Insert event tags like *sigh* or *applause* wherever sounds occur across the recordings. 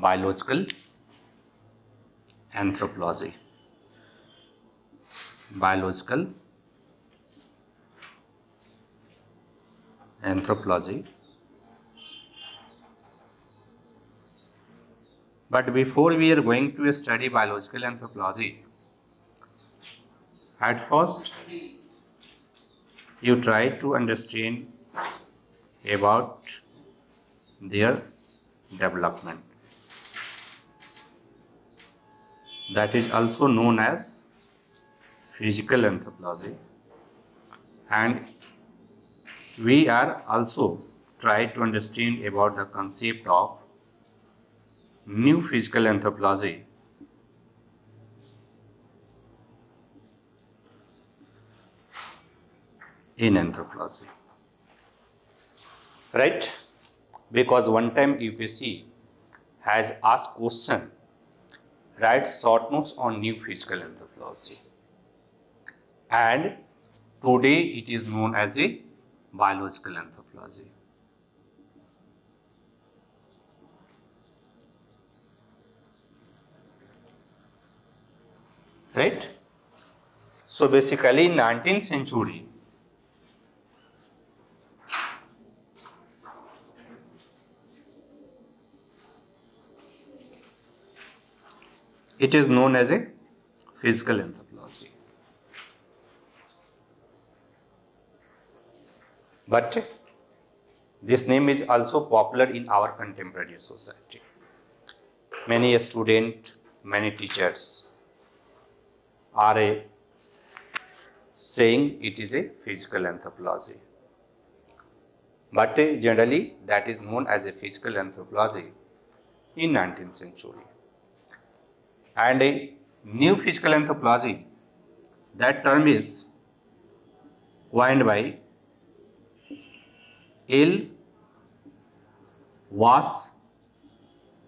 biological anthropology. Biological anthropology. But before we are going to study biological anthropology at first you try to understand about their development that is also known as physical anthropology. And we are also try to understand about the concept of new physical anthropology. In anthropology. Right? Because one time upsc has asked question write short notes on new physical anthropology. And today it is known as a biological anthropology. Right? So basically in 19th century it is known as a physical anthropology. But this name is also popular in our contemporary society. Many students many teachers are a saying it is a physical anthropology. But uh, generally that is known as a physical anthropology in 19th century and a new physical anthropology that term is coined by L. Was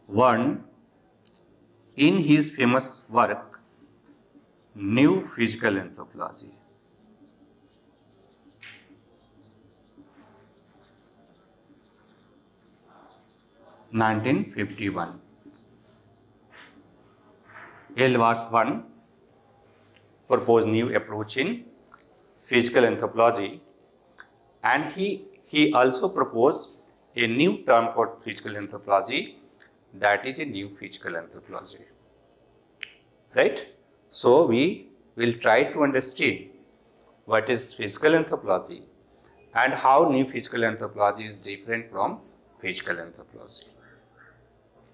one in his famous work New Physical Anthropology. Nineteen fifty one. L. Washburn proposed new approach in physical anthropology. And he he also proposed a new term for physical anthropology that is a new physical anthropology. Right? So we will try to understand what is physical anthropology and how new physical anthropology is different from physical anthropology.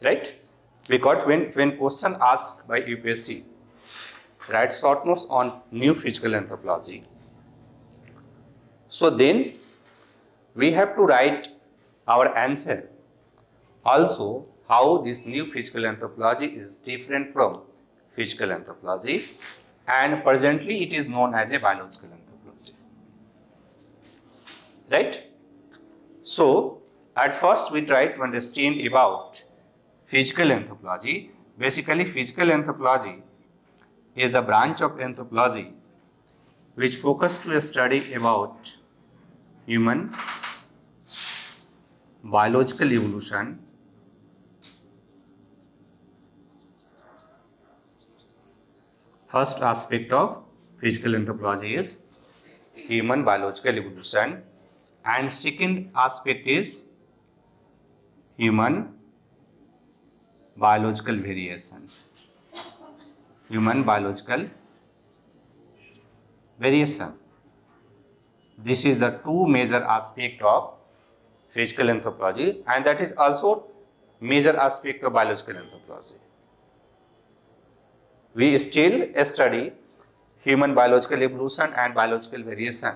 Right because when when question asked by upsc write short notes on new physical anthropology. So then we have to write our answer. Also how this new physical anthropology is different from physical anthropology and presently it is known as a biological anthropology. Right? So at first we try to understand about physical anthropology basically physical anthropology is the branch of anthropology which focus to study about human biological evolution first aspect of physical anthropology is human biological evolution and second aspect is human biological variation. Human biological variation. This is the two major aspect of physical anthropology and that is also major aspect of biological anthropology. We still study human biological evolution and biological variation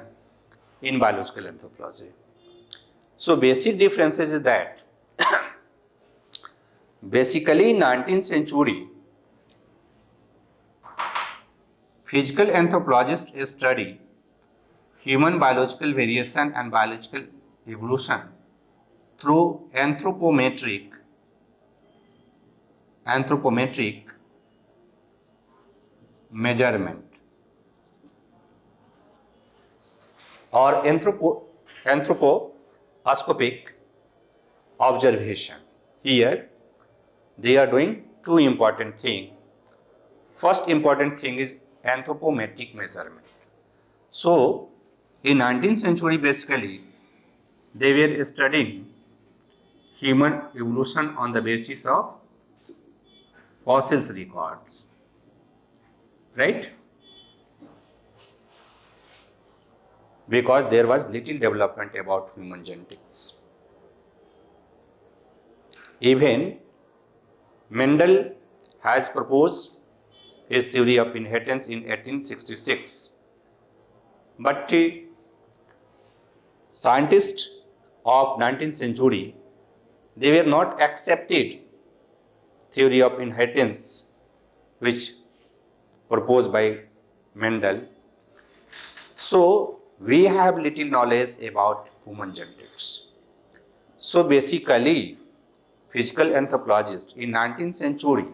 in biological anthropology. So basic differences is that basically in 19th century. Physical anthropologists study human biological variation and biological evolution through anthropometric anthropometric measurement. Or anthropo anthroposcopic observation. Here they are doing two important things. First important thing is anthropometric measurement. So, in 19th century basically, they were studying human evolution on the basis of fossils records. Right? Because there was little development about human genetics. Even Mendel has proposed his theory of inheritance in 1866. But scientists of 19th century they were not accepted theory of inheritance which proposed by Mendel. So we have little knowledge about human genetics. So basically, physical anthropologists in 19th century,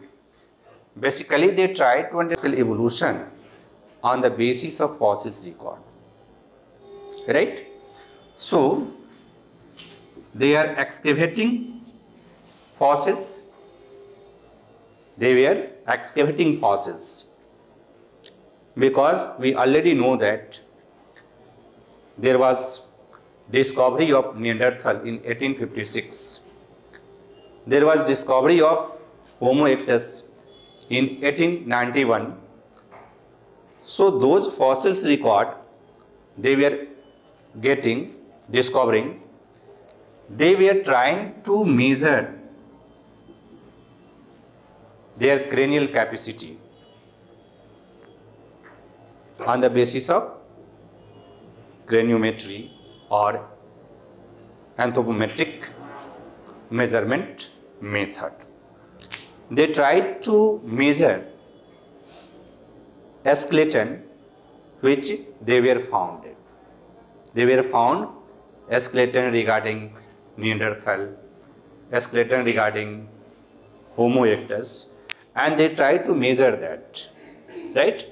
basically they tried to understand evolution on the basis of fossils record. Right? So they are excavating fossils. They were excavating fossils because we already know that there was discovery of Neanderthal in 1856. There was discovery of Homo erectus in 1891. So those fossils record they were getting, discovering, they were trying to measure their cranial capacity on the basis of craniometry or anthropometric measurement method. They tried to measure a skeleton which they were found. They were found a skeleton regarding Neanderthal, a skeleton regarding Homo erectus, and they tried to measure that. Right?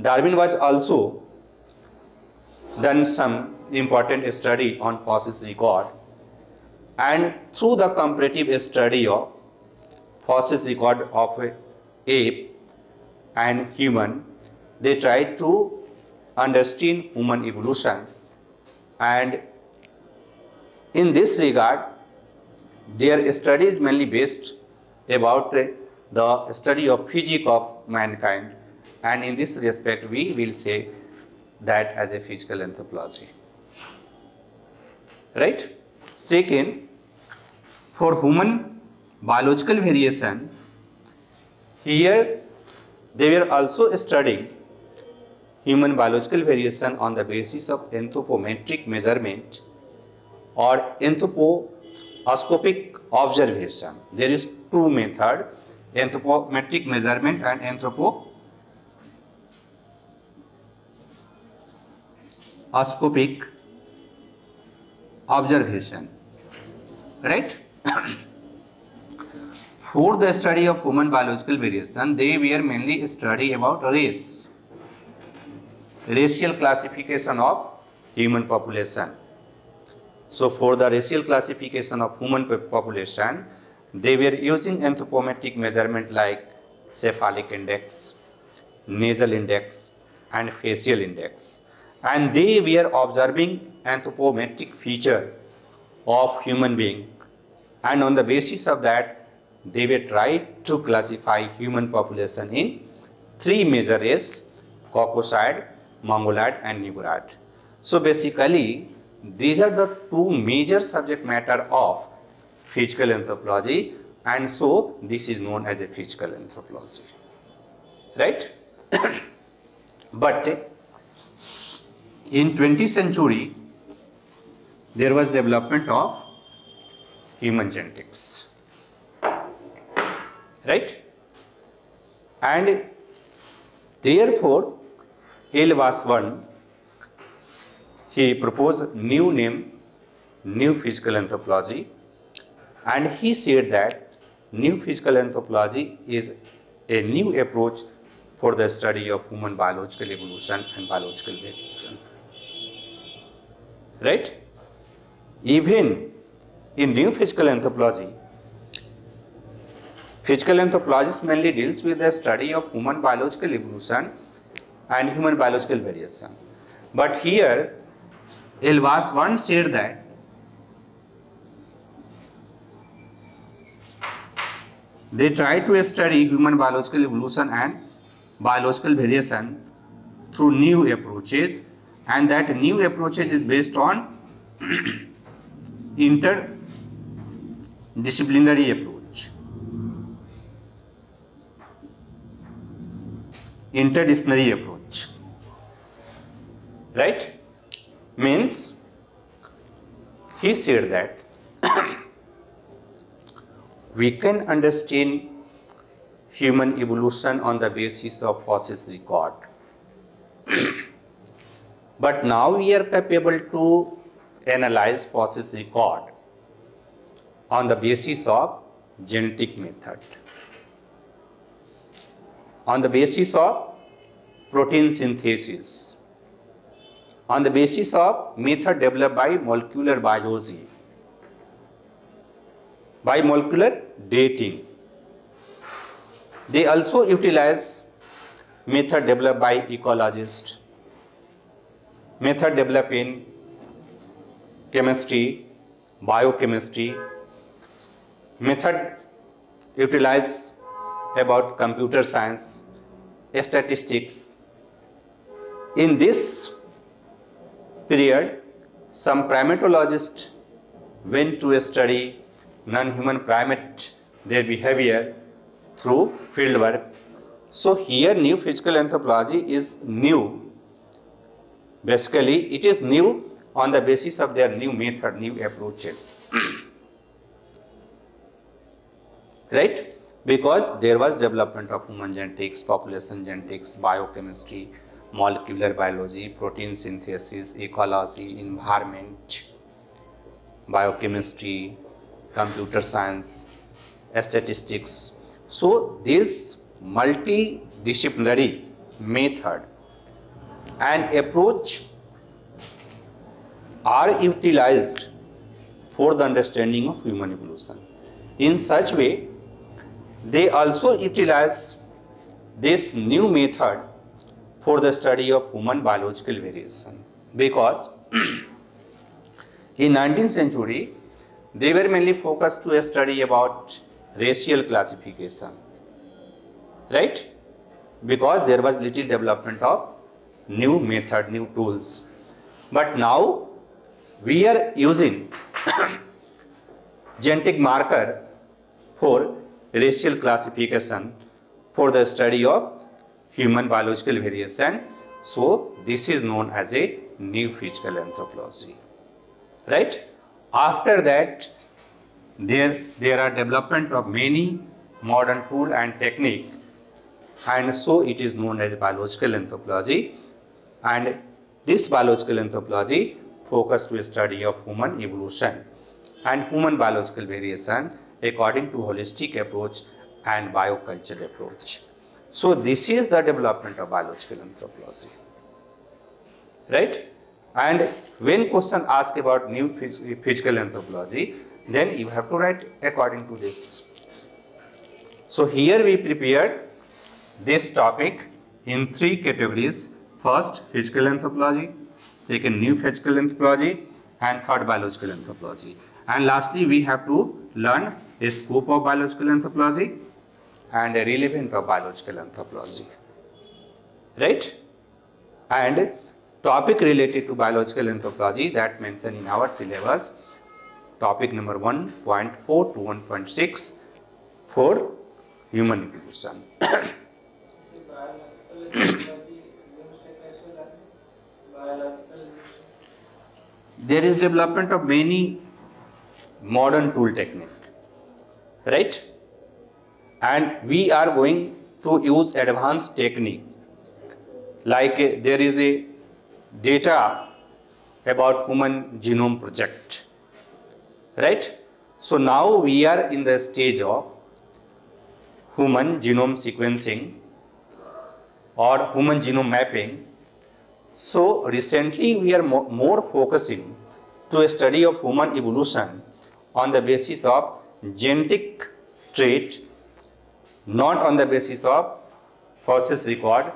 Darwin was also done some important study on fossils record, and through the comparative study of fossils record of ape and human, they tried to understand human evolution. And in this regard their study is mainly based about the study of physics of mankind. And in this respect we will say that as a physical anthropology. Right second for human biological variation here they were also studying human biological variation on the basis of anthropometric measurement or anthroposcopic observation. There is two method, anthropometric measurement and anthroposcopic observation. Right? *coughs* For the study of human biological variation, they were mainly study about race, racial classification of human population. So for the racial classification of human population, they were using anthropometric measurement like cephalic index, nasal index, and facial index. And they were observing anthropometric feature of human being. And on the basis of that, they were tried to classify human population in three major races, Caucasoid, Mongoloid, and Negroid. So basically, these are the two major subject matter of physical anthropology, and so this is known as a physical anthropology. Right? *coughs* but in 20th century, there was development of human genetics. Right? And therefore L. Washburn he proposed new name new physical anthropology. And he said that new physical anthropology is a new approach for the study of human biological evolution and biological variation. Right even in new physical anthropology Physical anthropologist mainly deals with the study of human biological evolution and human biological variation. But here, L. Washburn said that they try to study human biological evolution and biological variation through new approaches, and that new approaches is based on *clears throat* interdisciplinary approach. Interdisciplinary approach. Right? Means he said that *coughs* we can understand human evolution on the basis of fossils record. *coughs* but now we are capable to analyze fossils record on the basis of genetic method. On the basis of protein synthesis. On the basis of method developed by molecular biology. By molecular dating. They also utilize method developed by ecologists, method developed in chemistry, biochemistry, method utilized about computer science, statistics. In this period, some primatologists went to study non-human primate, their behavior through fieldwork. So here new physical anthropology is new. Basically, it is new on the basis of their new method, new approaches. *clears throat* right? Because there was development of human genetics, population genetics, biochemistry, molecular biology, protein synthesis, ecology, environment, biochemistry, computer science, statistics. So this multidisciplinary method and approach are utilized for the understanding of human evolution. In such way, they also utilize this new method for the study of human biological variation. Because *clears throat* in 19th century they were mainly focused to a study about racial classification. Right? Because there was little development of new method new tools. But now we are using genetic marker for racial classification for the study of human biological variation. So this is known as a new physical anthropology. Right? After that, there, there are development of many modern tool and technique and so it is known as biological anthropology and this biological anthropology focus to a study of human evolution and human biological variation according to holistic approach and bioculture approach. So this is the development of biological anthropology. Right? And when question asked about new phys- physical anthropology, then you have to write according to this. So here we prepared this topic in three categories. First, physical anthropology, second, new physical anthropology, and third, biological anthropology. And lastly, we have to learn a scope of biological anthropology and a relevant of biological anthropology. Right? And topic related to biological anthropology that mentioned in our syllabus, topic number 1.4 to 1.6 for human evolution. *coughs* there is development of many modern tool technique right? And we are going to use advanced technique. Like uh, there is a data about human genome project right? So now we are in the stage of human genome sequencing or human genome mapping so recently we are mo- more focusing to a study of human evolution on the basis of genetic trait not on the basis of fossils record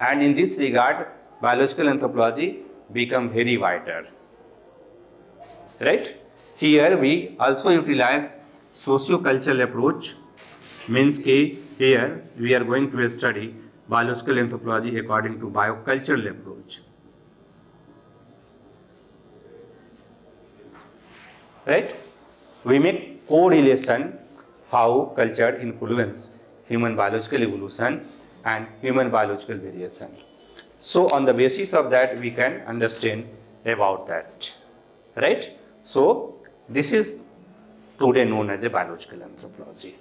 and in this regard biological anthropology become very wider. Right? Here we also utilize socio-cultural approach means कि here we are going to a study biological anthropology according to biocultural approach. Right? We make correlation how culture influence human biological evolution and human biological variation. So on the basis of that we can understand about that. Right? So this is today known as a biological anthropology